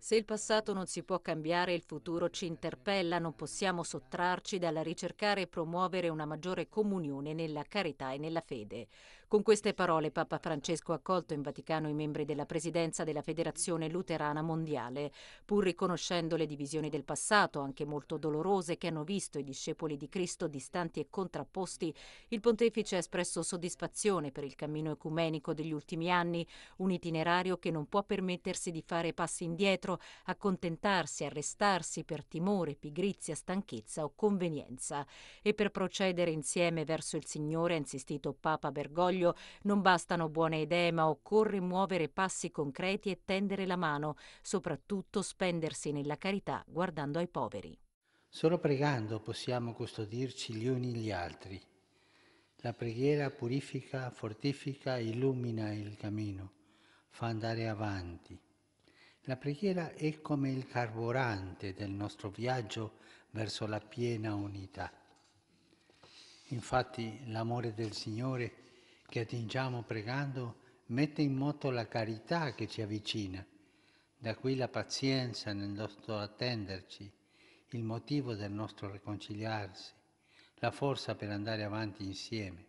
Se il passato non si può cambiare, il futuro ci interpella, non possiamo sottrarci dalla ricercare e promuovere una maggiore comunione nella carità e nella fede. Con queste parole Papa Francesco ha accolto in Vaticano i membri della presidenza della Federazione Luterana Mondiale, pur riconoscendo le divisioni del passato, anche molto dolorose, che hanno visto i discepoli di Cristo distanti e contrapposti, il pontefice ha espresso soddisfazione per il cammino ecumenico degli ultimi anni, un itinerario che non può permettersi di fare passi indietro, accontentarsi, arrestarsi per timore, pigrizia, stanchezza o convenienza. E per procedere insieme verso il Signore, ha insistito Papa Bergoglio, non bastano buone idee, ma occorre muovere passi concreti e tendere la mano, soprattutto spendersi nella carità guardando ai poveri. Solo pregando possiamo custodirci gli uni gli altri. La preghiera purifica, fortifica, illumina il cammino, fa andare avanti. La preghiera è come il carburante del nostro viaggio verso la piena unità. Infatti l'amore del Signore che attingiamo pregando mette in moto la carità che ci avvicina. Da qui la pazienza nel nostro attenderci, il motivo del nostro riconciliarsi, la forza per andare avanti insieme.